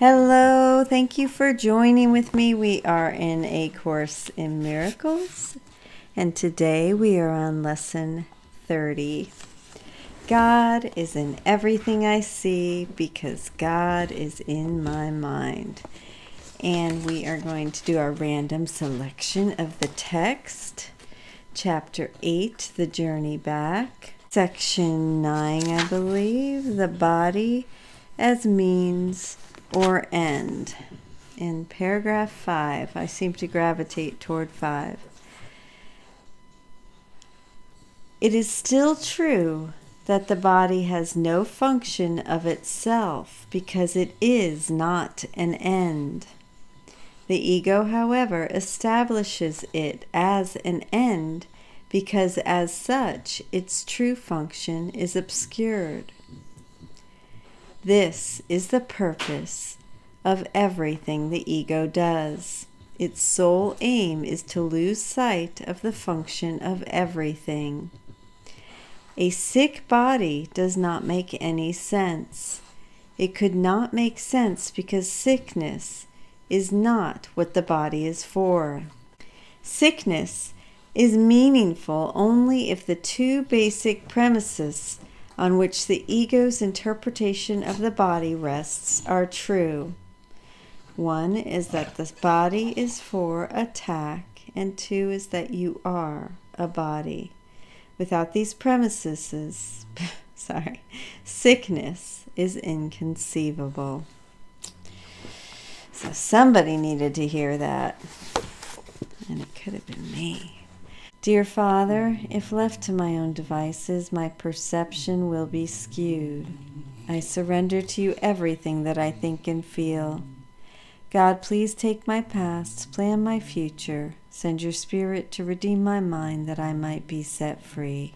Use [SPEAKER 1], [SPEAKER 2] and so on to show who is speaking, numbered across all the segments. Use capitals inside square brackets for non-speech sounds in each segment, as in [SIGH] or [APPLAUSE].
[SPEAKER 1] Hello, thank you for joining with me. We are in A Course in Miracles, and today we are on lesson 30. God is in everything I see because God is in my mind. And we are going to do our random selection of the text, chapter 8, The Journey Back, section 9, I believe, The Body as Means or end. In paragraph 5, I seem to gravitate toward 5. It is still true that the body has no function of itself because it is not an end. The ego, however, establishes it as an end because, as such, its true function is obscured. This is the purpose of everything the ego does. Its sole aim is to lose sight of the function of everything. A sick body does not make any sense. It could not make sense because sickness is not what the body is for. Sickness is meaningful only if the two basic premises on which the ego's interpretation of the body rests are true. One is that the body is for attack, and two is that you are a body. Without these premises, [LAUGHS] sorry, sickness is inconceivable. So somebody needed to hear that, and it could have been me. Dear Father, if left to my own devices, my perception will be skewed. I surrender to you everything that I think and feel. God, please take my past, plan my future, send your Spirit to redeem my mind that I might be set free.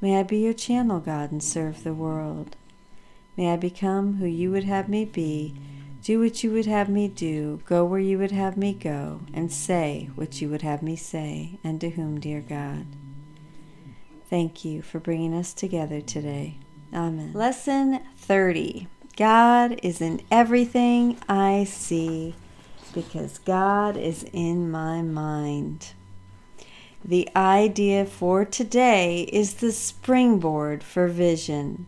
[SPEAKER 1] May I be your channel, God, and serve the world. May I become who you would have me be do what you would have me do, go where you would have me go, and say what you would have me say, and to whom, dear God. Thank you for bringing us together today. Amen. Lesson 30 God is in everything I see because God is in my mind. The idea for today is the springboard for vision.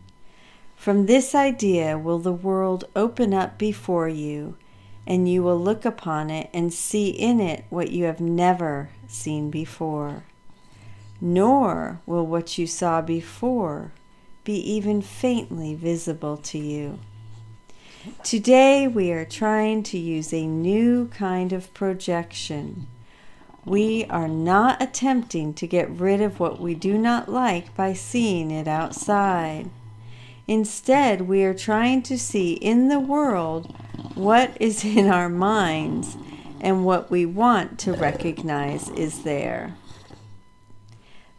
[SPEAKER 1] From this idea will the world open up before you, and you will look upon it and see in it what you have never seen before. Nor will what you saw before be even faintly visible to you. Today we are trying to use a new kind of projection. We are not attempting to get rid of what we do not like by seeing it outside. Instead, we are trying to see in the world what is in our minds and what we want to recognize is there.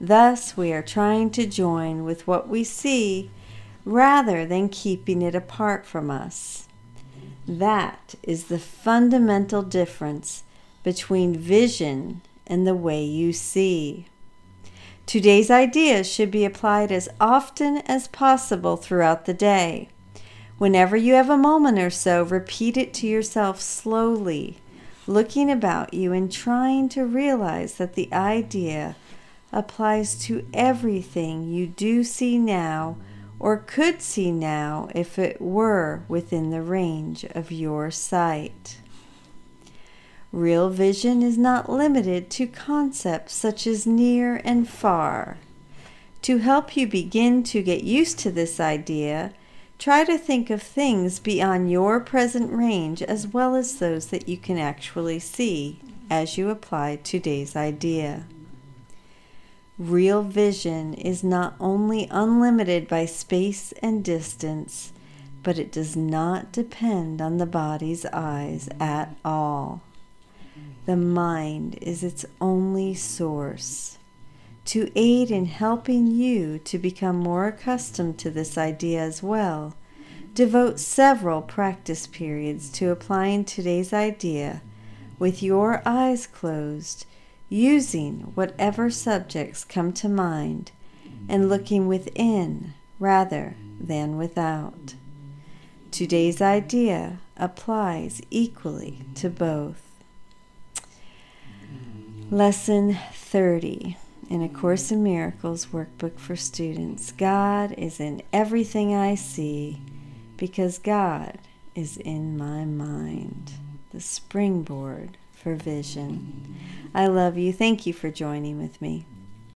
[SPEAKER 1] Thus, we are trying to join with what we see rather than keeping it apart from us. That is the fundamental difference between vision and the way you see. Today's ideas should be applied as often as possible throughout the day. Whenever you have a moment or so, repeat it to yourself slowly, looking about you and trying to realize that the idea applies to everything you do see now or could see now if it were within the range of your sight. Real vision is not limited to concepts such as near and far. To help you begin to get used to this idea, try to think of things beyond your present range as well as those that you can actually see as you apply today's idea. Real vision is not only unlimited by space and distance, but it does not depend on the body's eyes at all. The mind is its only source. To aid in helping you to become more accustomed to this idea as well, devote several practice periods to applying today's idea with your eyes closed, using whatever subjects come to mind and looking within rather than without. Today's idea applies equally to both. Lesson 30 in A Course in Miracles workbook for students God is in everything I see because God is in my mind. The springboard for vision. I love you. Thank you for joining with me.